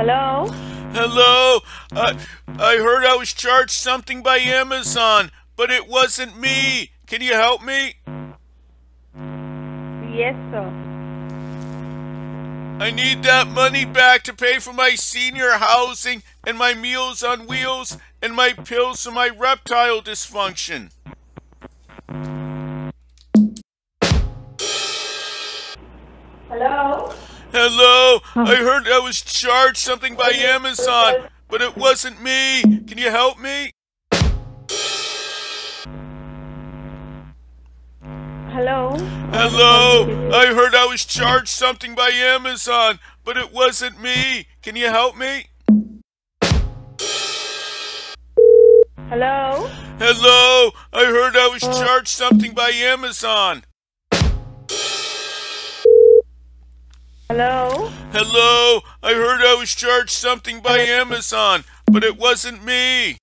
Hello? Hello? I, I heard I was charged something by Amazon, but it wasn't me. Can you help me? Yes, sir. I need that money back to pay for my senior housing and my meals on wheels and my pills for my reptile dysfunction. Hello? Hello? I heard I was charged something by Amazon, but it wasn't me. Can you help me? Hello? Hello? I heard I was charged something by Amazon, but it wasn't me. Can you help me? Hello? Hello? I heard I was charged something by Amazon. Hello? Hello? I heard I was charged something by Amazon, but it wasn't me.